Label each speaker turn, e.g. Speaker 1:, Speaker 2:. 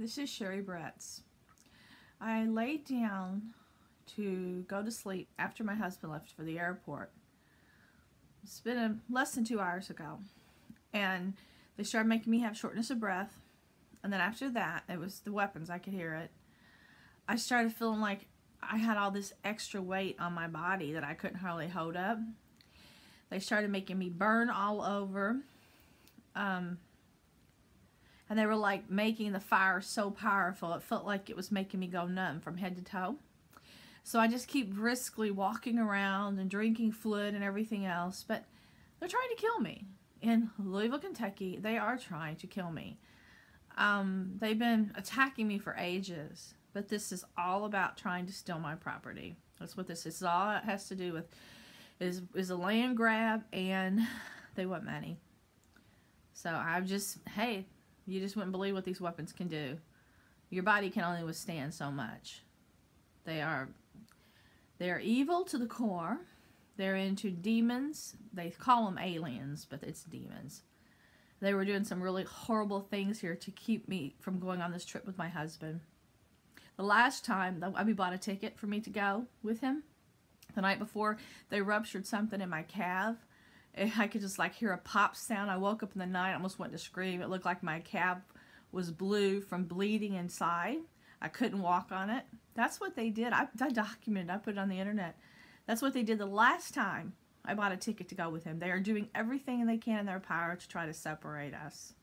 Speaker 1: This is Sherry Bretz. I laid down to go to sleep after my husband left for the airport. It's been a, less than two hours ago. And they started making me have shortness of breath. And then after that, it was the weapons, I could hear it. I started feeling like I had all this extra weight on my body that I couldn't hardly hold up. They started making me burn all over. Um, and they were like making the fire so powerful it felt like it was making me go numb from head to toe. So i just keep briskly walking around and drinking fluid and everything else but they're trying to kill me. In louisville kentucky they are trying to kill me. Um, they've been attacking me for ages but this is all about trying to steal my property. That's what this is all it has to do with is is a land grab and they want money. So i'm just hey you just wouldn't believe what these weapons can do. Your body can only withstand so much. They are they're evil to the core. They're into demons. They call them aliens, but it's demons. They were doing some really horrible things here to keep me from going on this trip with my husband. The last time, we bought a ticket for me to go with him. The night before, they ruptured something in my calf Eh, I could just like hear a pop sound. I woke up in the night, almost went to scream. It looked like my calf was blue from bleeding inside. I couldn't walk on it. That's what they did. I, I documented. I put it on the internet. That's what they did the last time I bought a ticket to go with him. They are doing everything they can in their power to try to separate us.